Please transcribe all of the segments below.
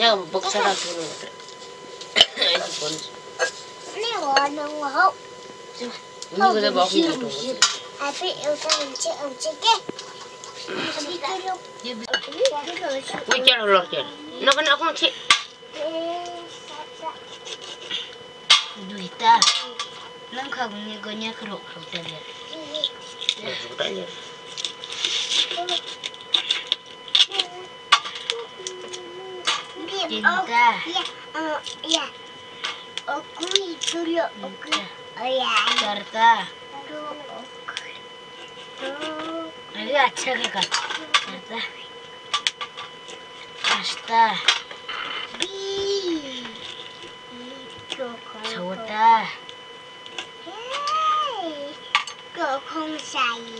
야, 목사가 주는 것들. 아이지, 뭔지. 네, 원하는 거 하고. 언니 그래 먹으면 되고. 앞에 여자 음식 음식에. 왜잘 흘러 잘? 너가 나 공치. 누이다. 넌 가공이 거냐 그렇게 되냐. 그렇게 되냐. Cinta. Oh, iya. Oh, Aku iya. itu loh. Ya. Aku. Oh ya. Serta. Nanti aja kan. Serta. Pasta. Bi. Sota. Hei. Gokong saya.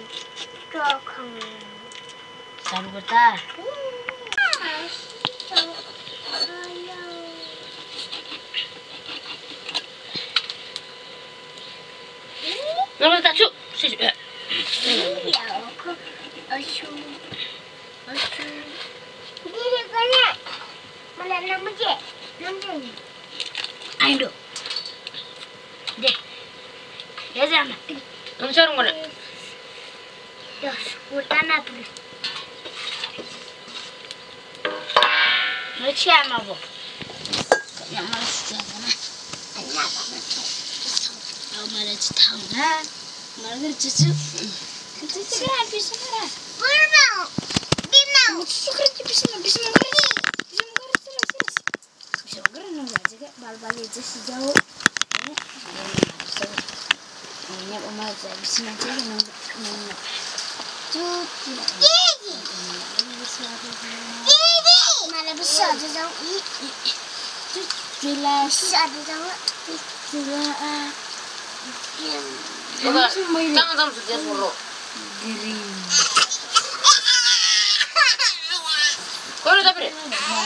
Gokong. Sambutan. No lo tachu. Sí, sí. Ayo. Deh. Ya jangan. Kamu sekarang mana? Ya, hutan apa? Macam apa? Yang mana? हमारा चिता है हमारा घर चिचू चिचू क्या है पीछे मेरा बुरबाओ बिमाओ चिचू कर चिचू पीछे ना पीछे ना पीछे ना कर सिरा सिरा पीछे ना कर ना जाते क्या बाल बाल ये जैसे जाओ मैंने उम्र से पीछे ना चले ना मैंने चूत मैंने पीछे आ जाओ चूत चूला चूत चूला Well, thumbs up to this one, look. Green. Go to the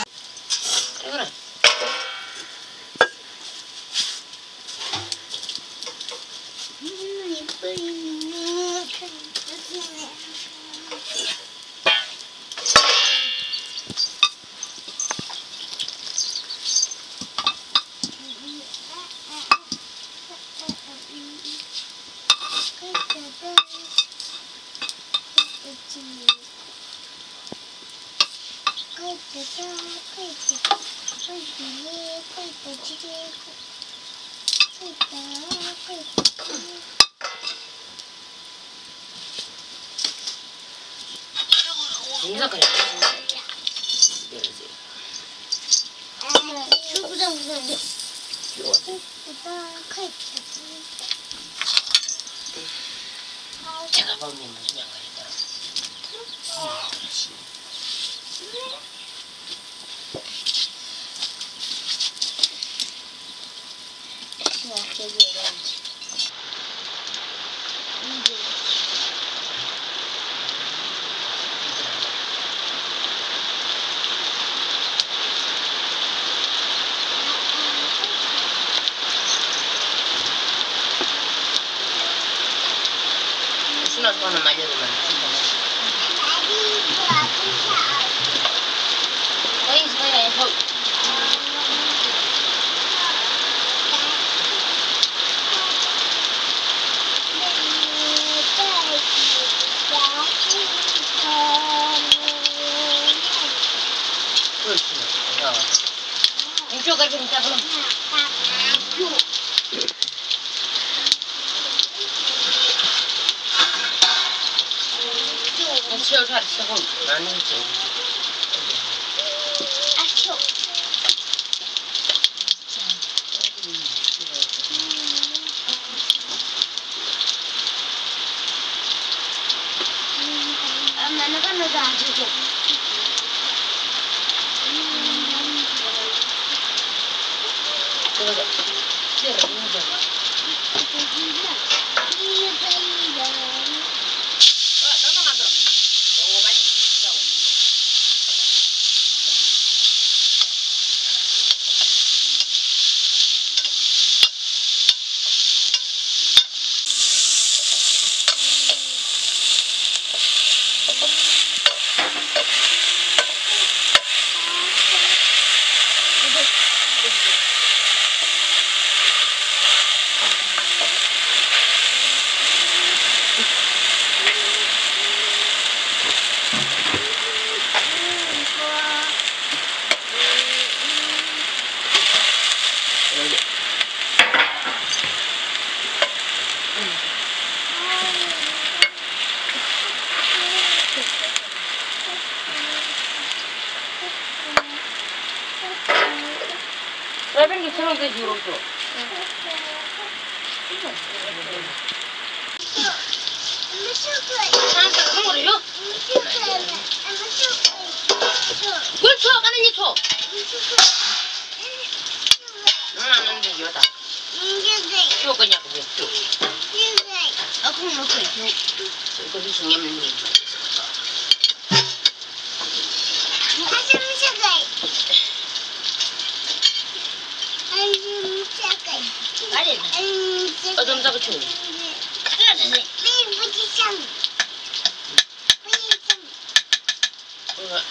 사람들요렇게물쳐가는이쳐응안움직여다쳐그냥그냥쳐아그럼너쳐이거이중요한얘기야 А там так что?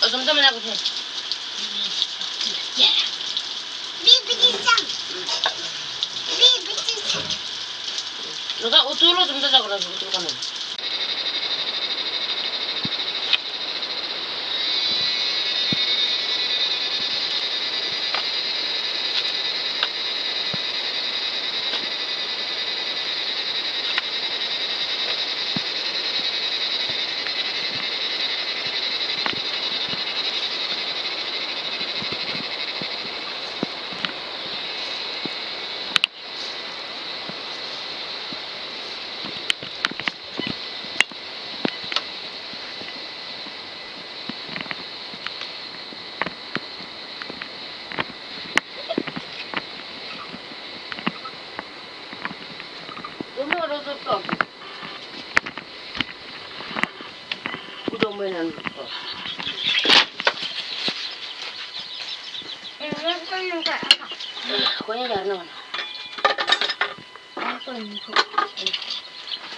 А там там так что? 내가 옷으로 좀 되자 그래서 들어가면.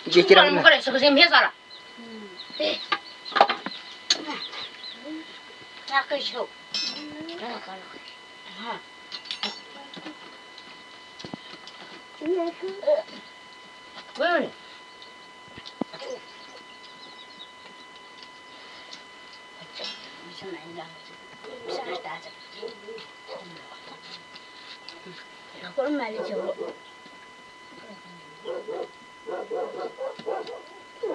이제 기라면 그래 선생님 해서라 나그쇼 왜 그래 무슨 말이야 무슨 말이야 그런 말이죠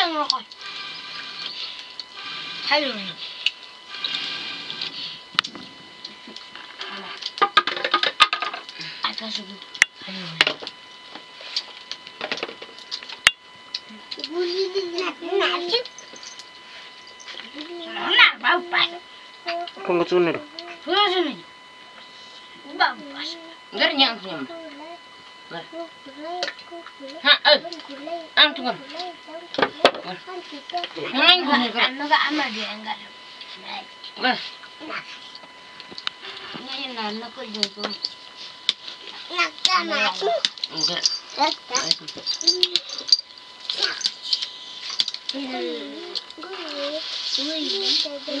yang ngerokok? Halo. Agak subuh. Halo. Kau ngucunir. Kau ngucunir. Bau pas. Enggak nyangkut này ha ơi ăn chung rồi ăn cùng ăn nó ăn mà để ăn gạt ngay là nó có dùng vâng. tôi nặng cả mà rất cả Hãy subscribe cho kênh Ghiền Mì Gõ Để không bỏ lỡ những video hấp dẫn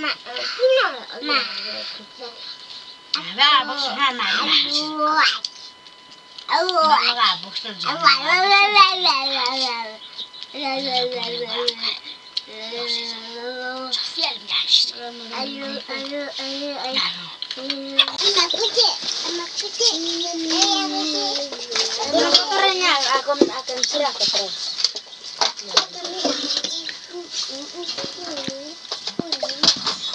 买了新的了，买了新的。俺爸不是还买了去？俺我俺爸不是。俺爸来来来来来来来来来来。Ayo, ayo, aku akan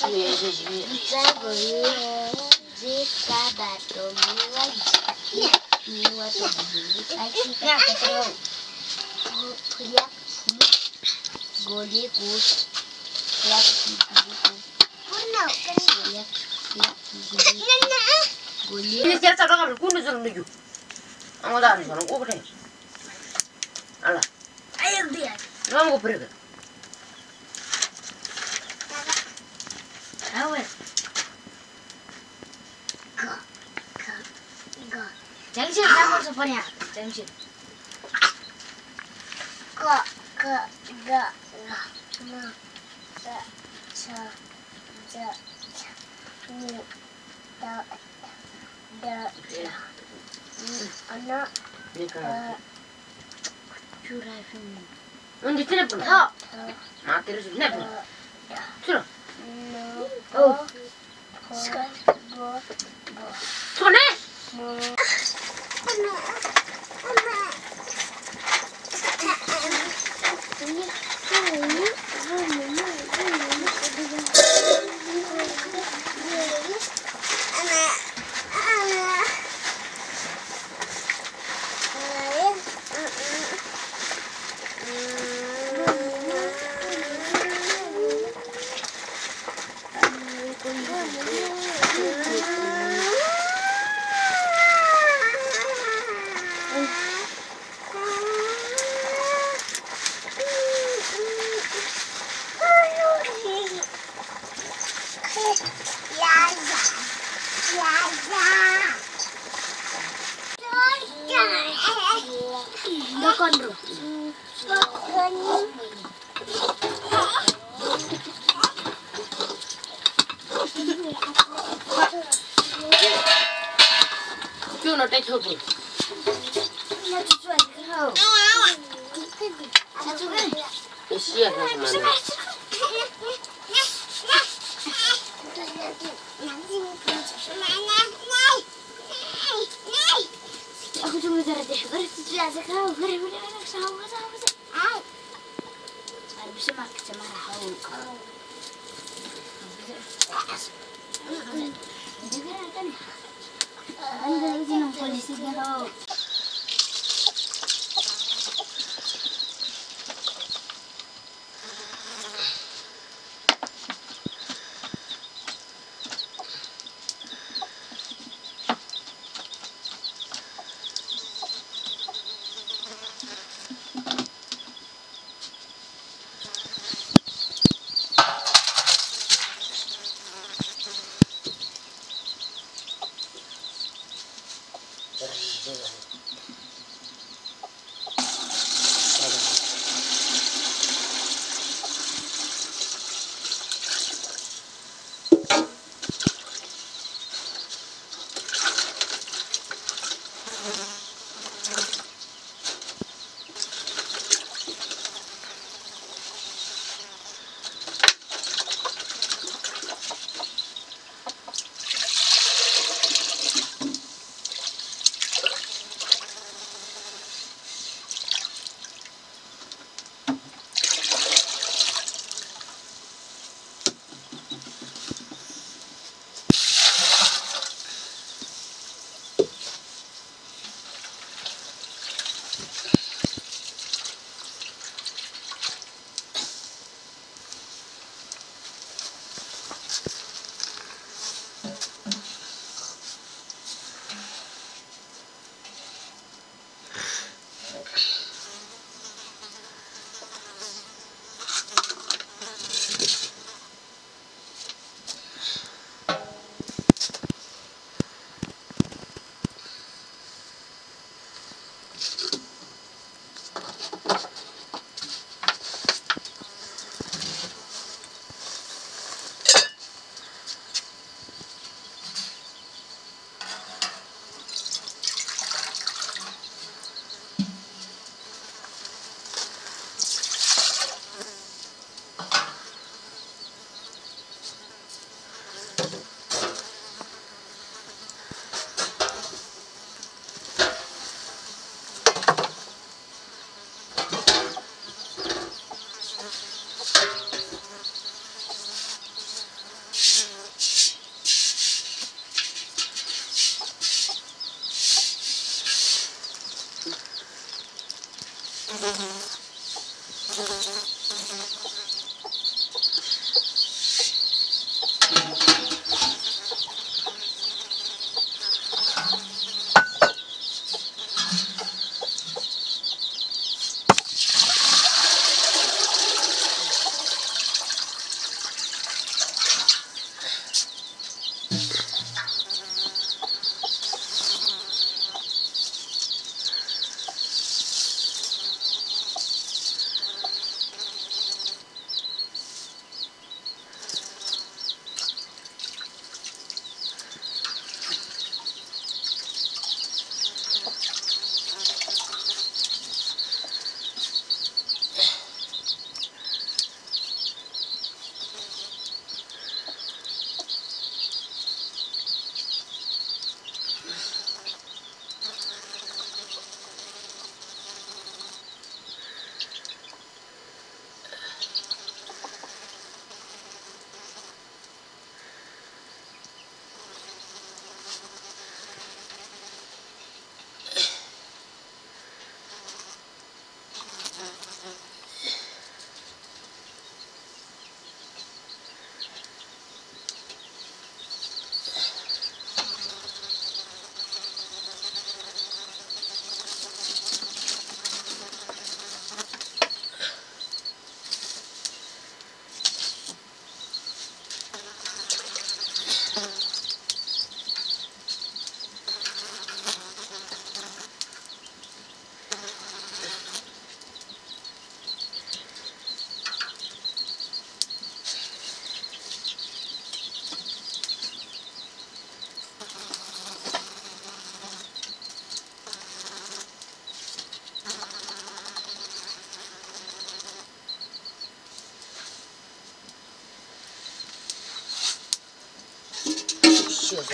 Zagoiło zyska bardzo miła dziś. Miła to bliska cicha Klapki, golików, klapki, golików. Ini kita tak akan kuno jalan menuju. Anggota harus orang kubur Alah. Ayo dia. Kamu kubur 무슨 번이야? 잠시. 거, 거, 거, 거, 거, 저, 저, 저, 저, 니, 너, 너, 너, 너, 너, 주라이프 언제 트래프 타? 아, 때려서 트래프. 틀어. 어. 스카 뭐, 뭐. 손에! 뭐. Mama. Все, на 5 хвилин. Ще одна з мене. أخذ مدرد حضرت جلازك هاو غري ولا أنا سهو سهو سهو أنا بسمعك سمع حاول أصبر 反正就是弄过，系比较好。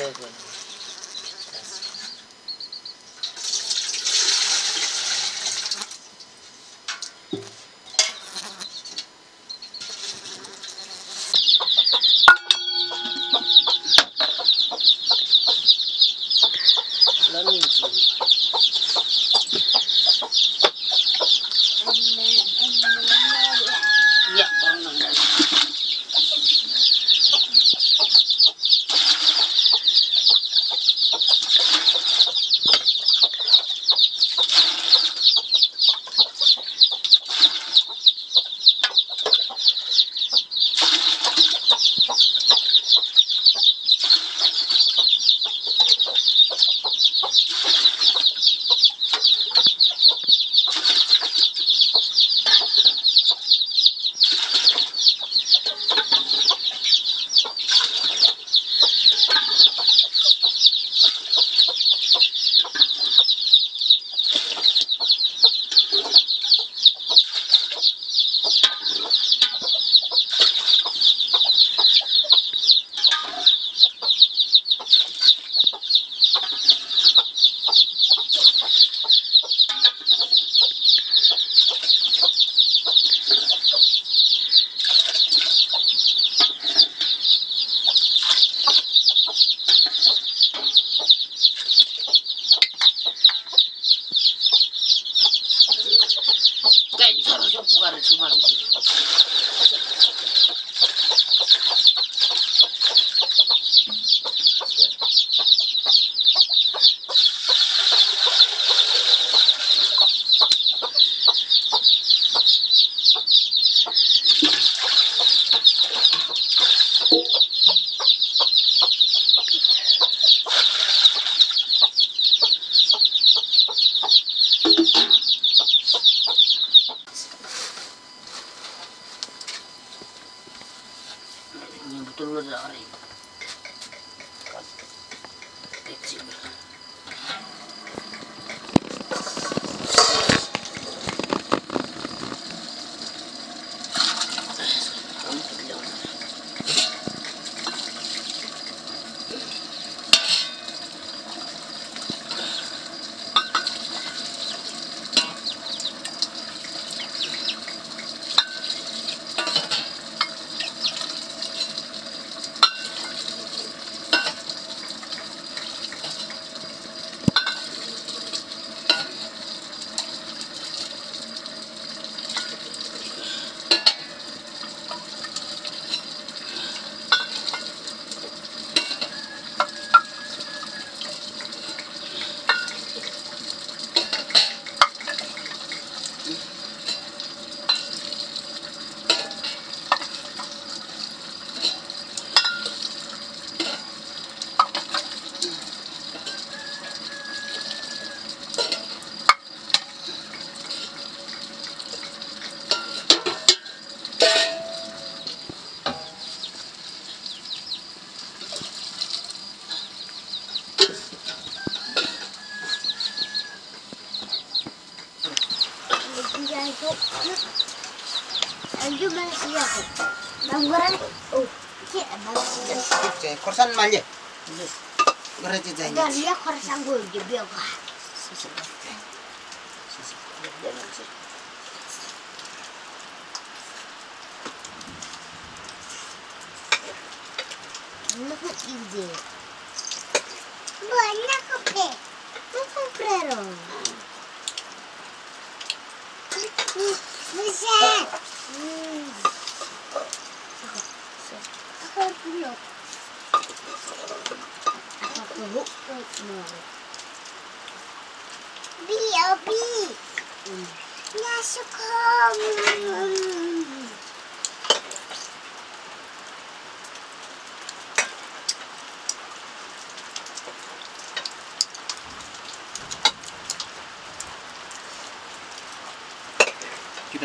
children.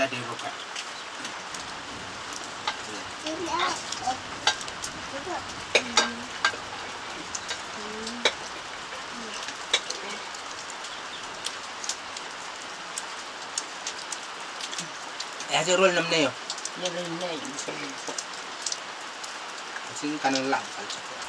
ada di luka. Eh, hasil roll enam ni yo. Ya, enam ni. Sing kanan lang kalau cakap.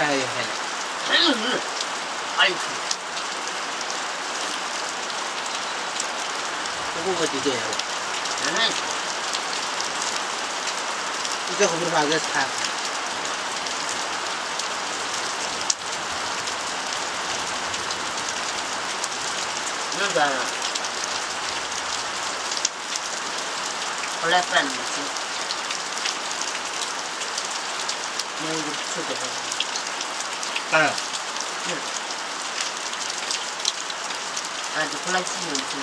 还还，哎呦，我过去做业务，哎，你叫我们发个啥？你说啥呀？后来办了，就没有去得了。哎。嗯。啊，就过来吃一顿。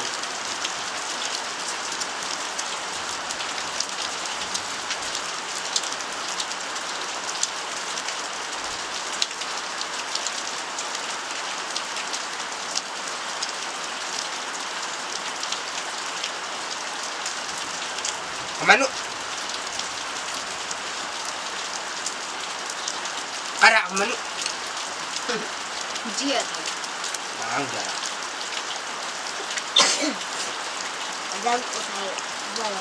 我们。啊，我们。藤屋だなんだよおだんこさえ藤屋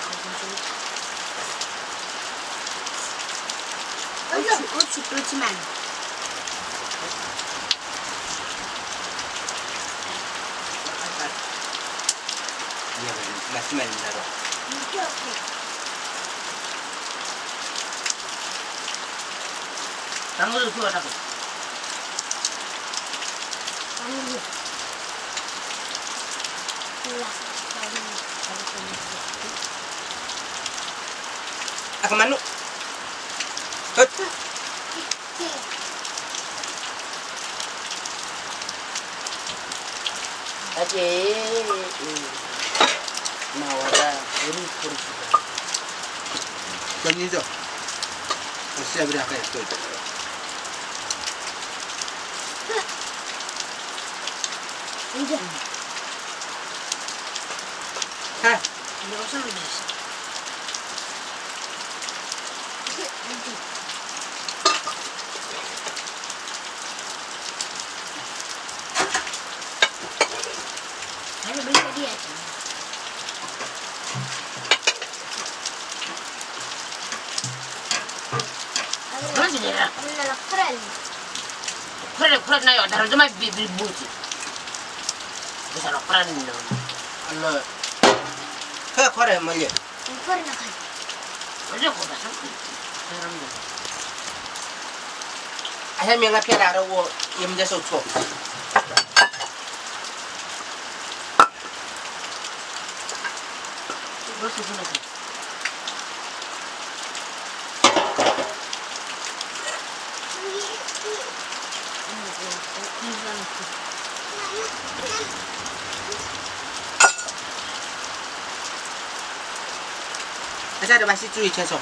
だか Ako manok. Hot. Aje. Mawada. Ini kursi. Kau ni tu. Masih ada berapa itu? 打了我也没在受挫。我是真的是。 아자르 맛있지 채소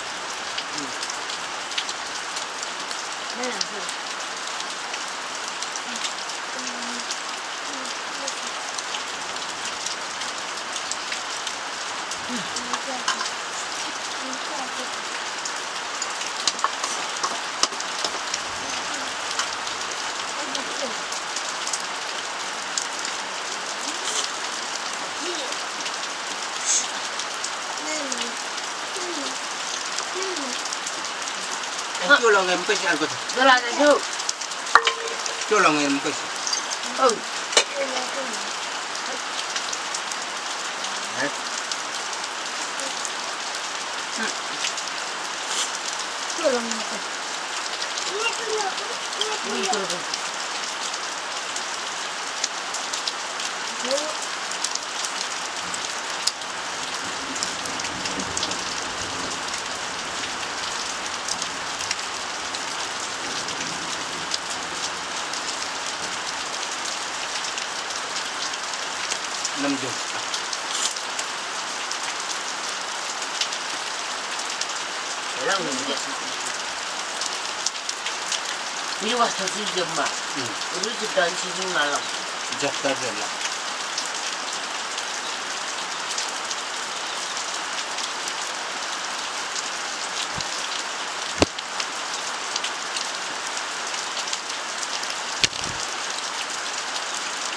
这来的酒，就两个人没事。哦。 치지 말라. 잡다 될라.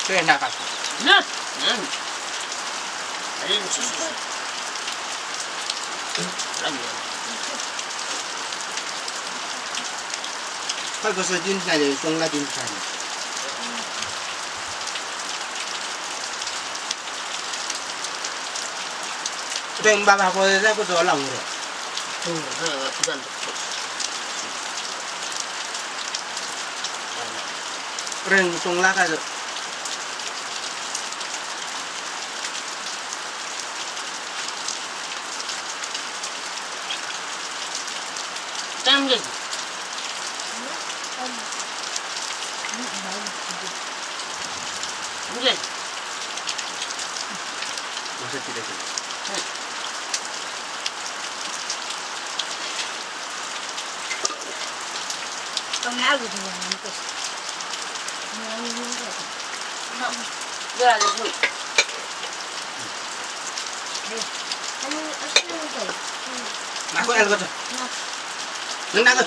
왜 나갔어? 응, 응. 아니, 치지. 아니야. Phải có sự tin này để không là tin phải. 땡 바바 보여서 그 졸랑 그래. 응, 그 부산. 그래 좀 나가서 nang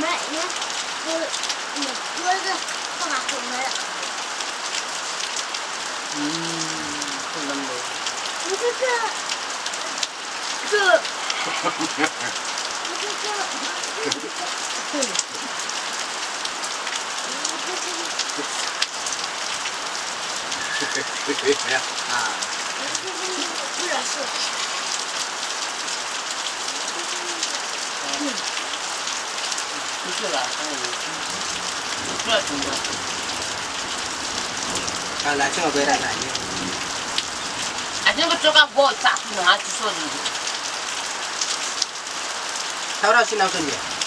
매일 물, 물을 떠나고 매일. 음, 그런데. 무슨 그, 그. 무슨 그. 뭐야? 아. 몰랐어. 응. 不是啦，反正你不要听啊，来这我回来来。啊，今个做个锅炸鱼呢，还就说的。啥时候去拿去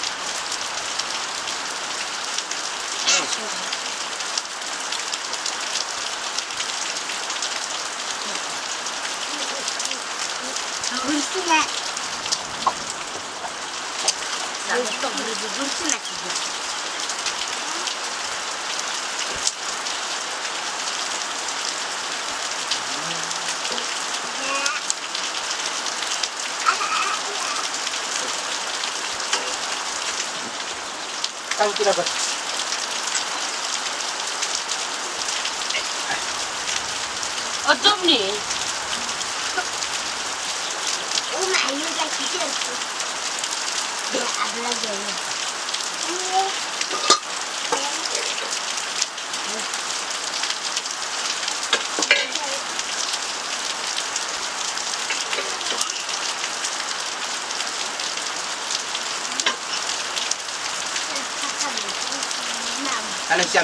919 aja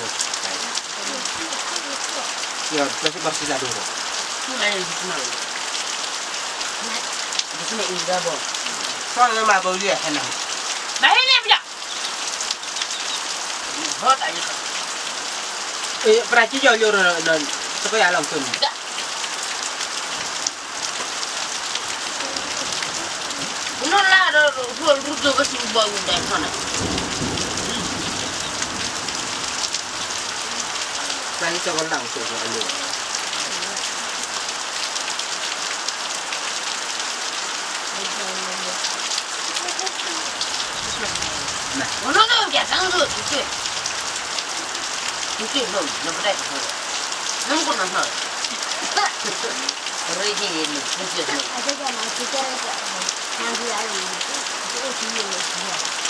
uang. Ya, berarti masih ada dulu. Mulai di sana. Di sini enggak boh. Soalnya mah bau dia enak. Nah ini apa ya? Hot aja. Eh, berarti jauh jauh non. Supaya langsung. Enggak. Bunun lah, ruh ruh juga sih bau dia sana. 反正是个冷水，是安尼。哎呀妈呀！是是是，买，对不你最老，你不带说的，能？他，我爷爷呢？你去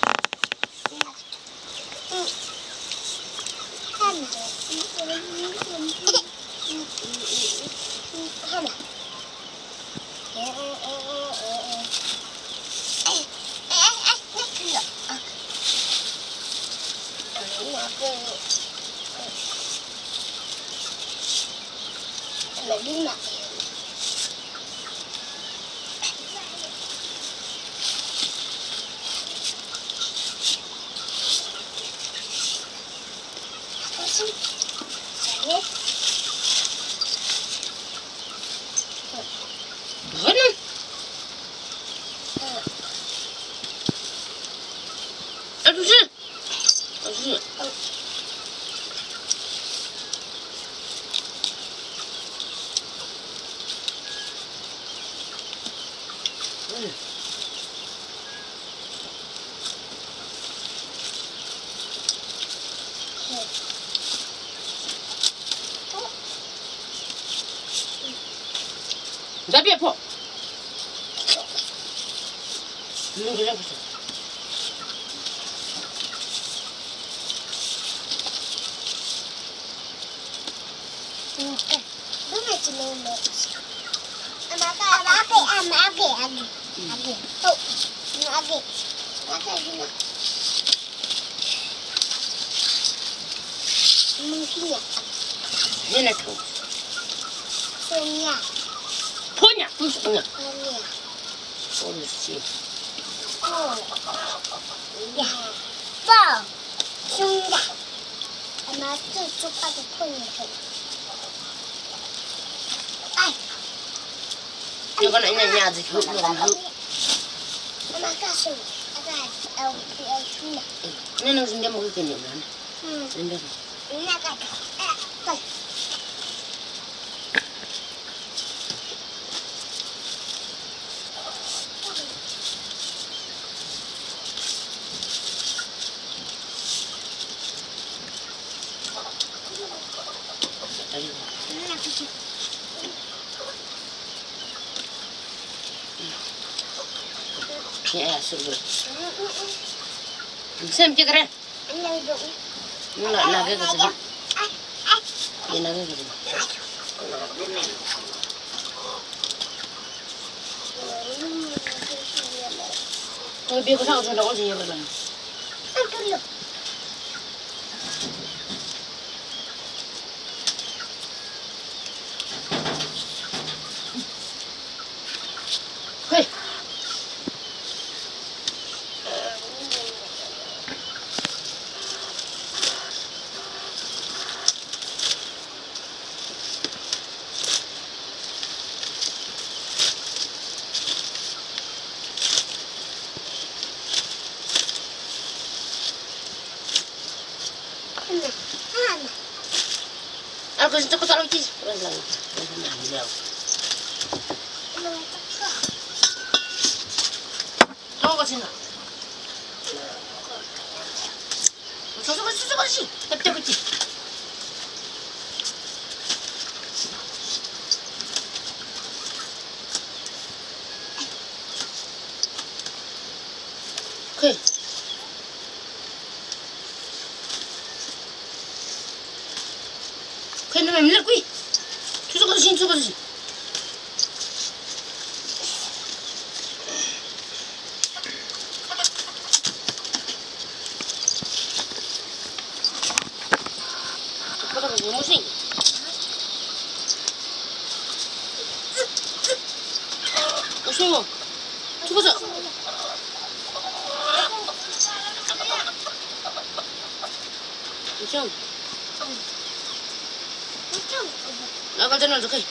Ya, sudah. Bisa mikir keren. Enggak, enggak, enggak, 别不唱了，唱老听也不中。方が面白い。おしょう。ちょこちょ。おしょう。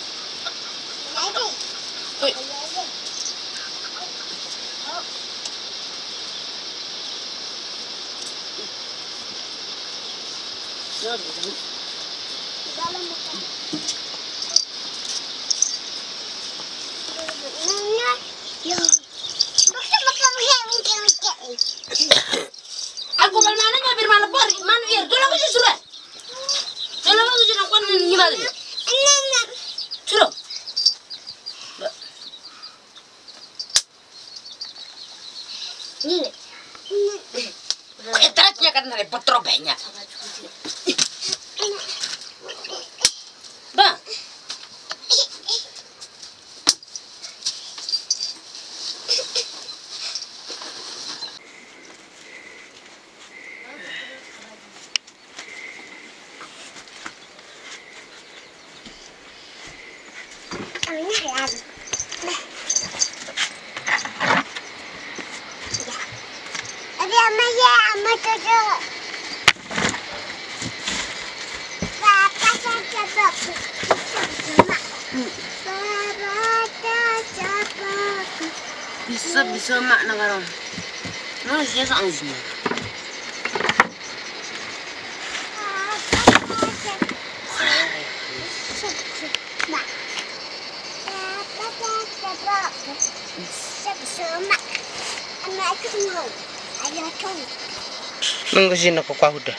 Mungu zino kwa huda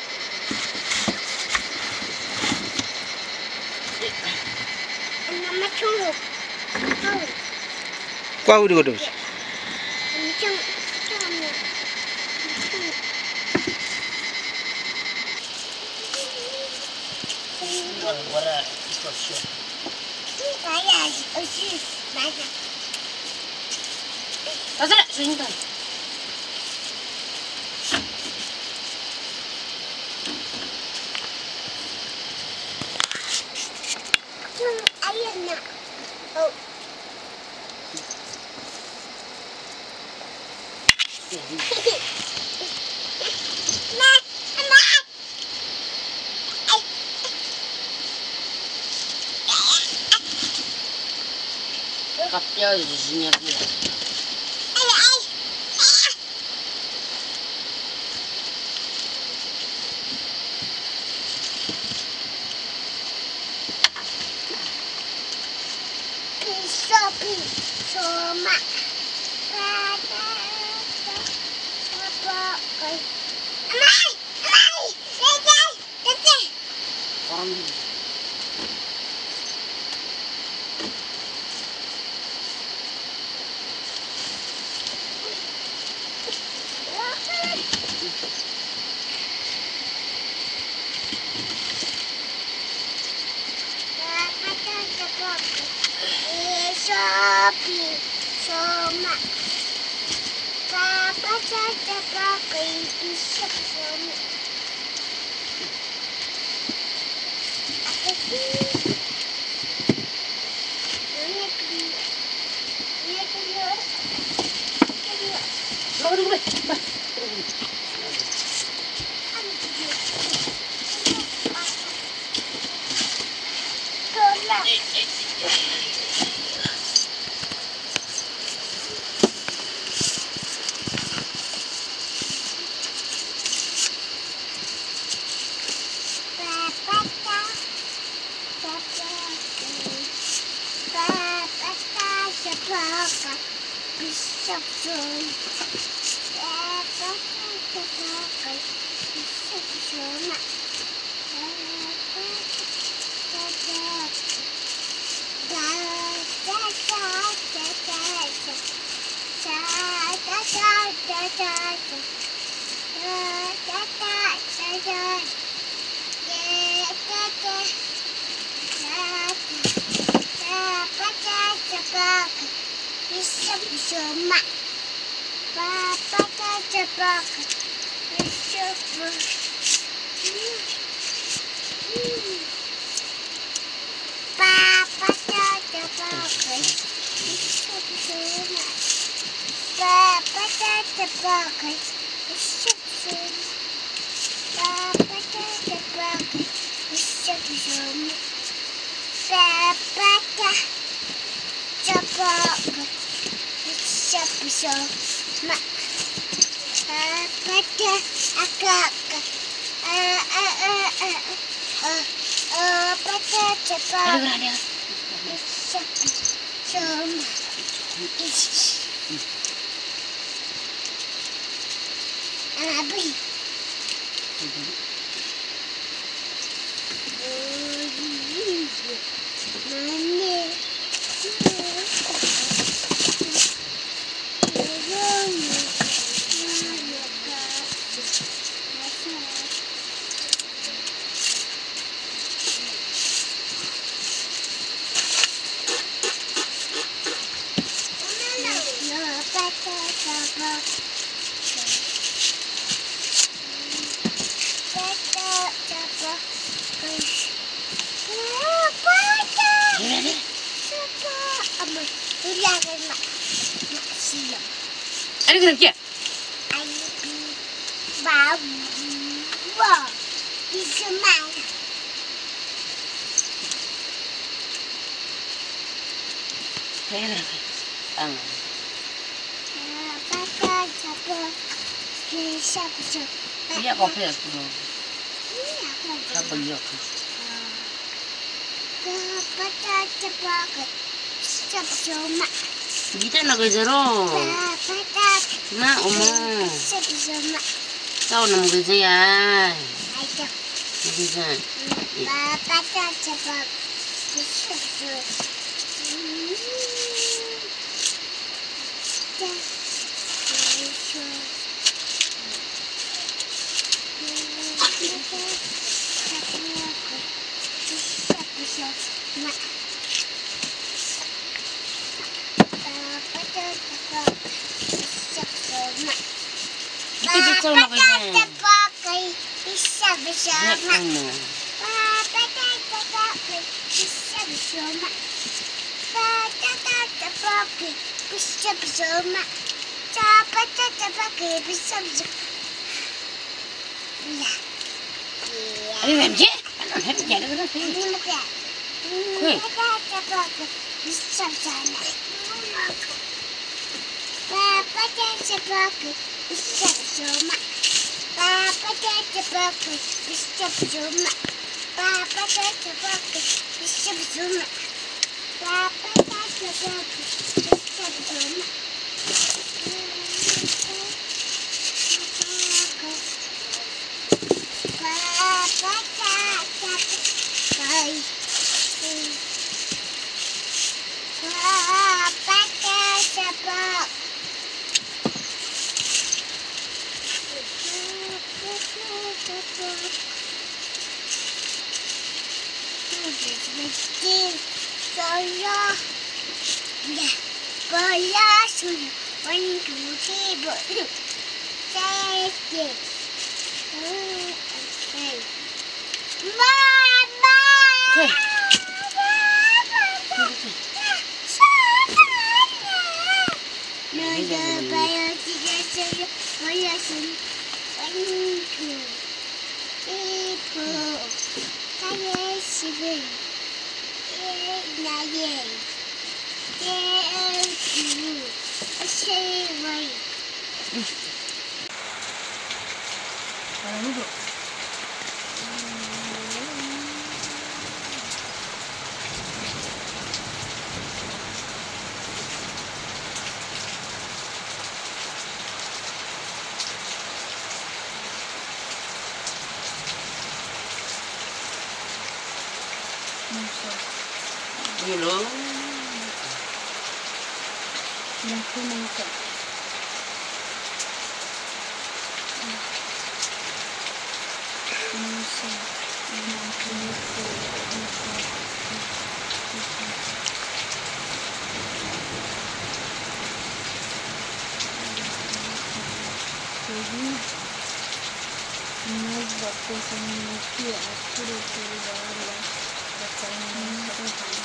kwa huda kwa dosi Agora, estou инженерный. ya tuh. Apa ya? coba coba coba Kita nak gejero. Nah, umum. Cepat cuma. Tahu nama gejer ya? Ada. Iya. Gejer. Papa iya. cepat. Papa pakai bisa bersama. Papa tata pakai bisa bersama. Papa tata pakai bisa Quick. Papa gets a bucket, it's just so much. Papa gets a bucket, it's just so much. Papa gets a bucket, it's just so much. Papa gets a bucket, it's just so much. Papa 진 써요 네 뭐야 손 원두시 모두 세지 엄마 엄마 보여준 원투 일포 사예식은 Lion. There's you. I say यही news बताते समय कि आपके परिवार या बच्चा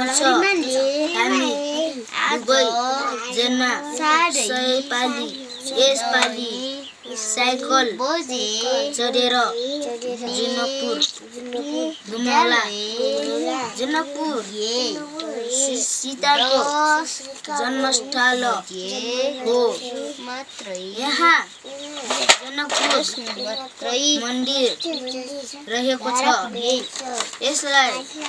आउँछ हामी दुवै जम्मा सय पालि यसपालि साइकल चढेर जनकपुर घुमला जनकपुर सीताको जन्मस्थल हो यहाँ जनकपुर मन्दिर रहेको छ यसलाई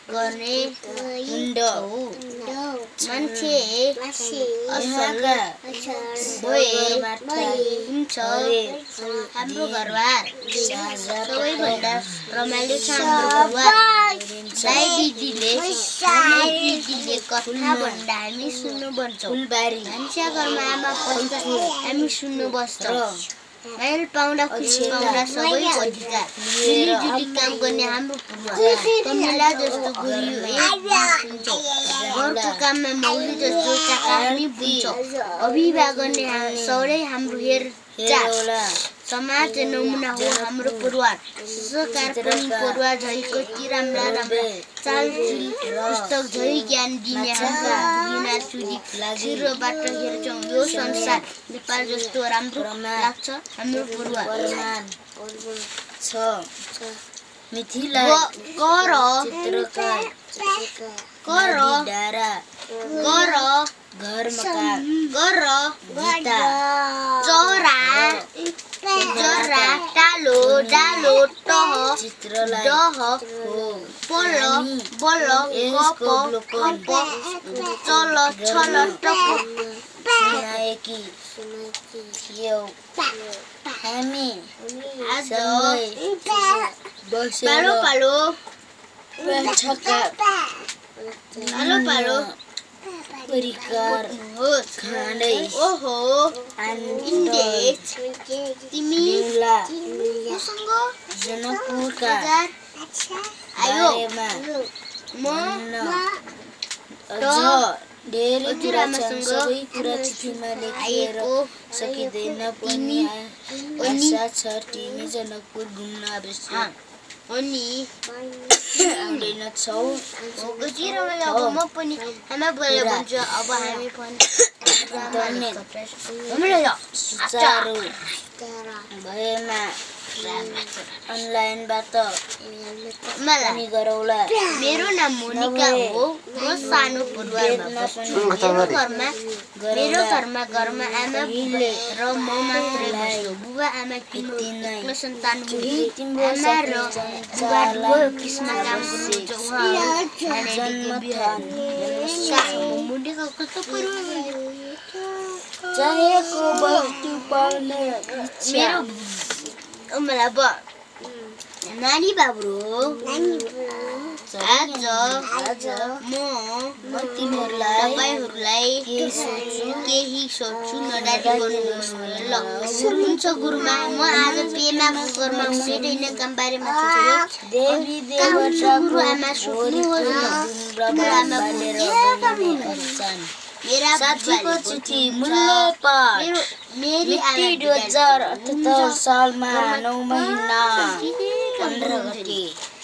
गर्ने मुन्डो मान्छे हुन्छ हाम्रो घरबार सबैभन्दा रमाइलो छ घरमा हामी सुन्नु बस्छौँ हेल पाउँदा खुसी पाउँदा सबैको अधिकार मिलिजुली काम गर्ने हाम्रो पूर्वला जस्तो गुरु घरको काममा मौली जस्तो चाकानी बुझ्छ अभिभाव गर्ने सबै हाम्रो हेर समाज नमुना हो हाम्रो पूर्वाज पनि पूर्वाजहरूको ती राम्रा राम्रा पुस्तक झै ज्ञान दिने बिना बाटो हेर्छौँ यो संसार नेपाल जस्तो राम्रो लाग्छ हाम्रो पूर्वा छ मिथिला कर चित्रकार Goro. Nadidara. Goro. Gormaka. Goro. Gita. Zora. Zora. Dalu. Dalu. Toho. Doho. Bolo. Bolo. Gopo. Gopo. Cholo. Cholo. Toko. Sunaiki. Yo. Hemi. Ado. Palo. Palo. Palo. Palo. पालो पालो परिकार खाँदै ओहो तिमी जनकपुरका म सबै कुरा चिठीमा सकिँदैन पनि छ तिमी जनकपुर घुम्न अवश्य Oni, हामीले नछौँ अब म पनि आमा बोलेर भन्छु अब हामी पनि सुचारू भएमा अनलाइनबाट हामी गरौँला मेरो नाम मोनिका हो म सानो पूर्वमा मेरो घरमा घरमा आमा आमा र म मात्रै भयो बुबा आमा किन्नु सन्तान आमा र बुबा काम गर्नुहुन्छ कस्तो मेरो 엄마 나봐. 나니 밥으로. 나니 맞아. 맞아. 뭐. मती मुरलाई बाई हुरलाई के सोच्छु केही सोच्छु नडाडी गर्नुहोस् ल हुन्छ गुरुमा म आज पेमा कुकरमा हुने होइन काम बारेमा गुरु गुरु आमा के काम हुनुहुन्छ साथीको चिठी पाठ सालमा नौ महिना पन्ध्र गते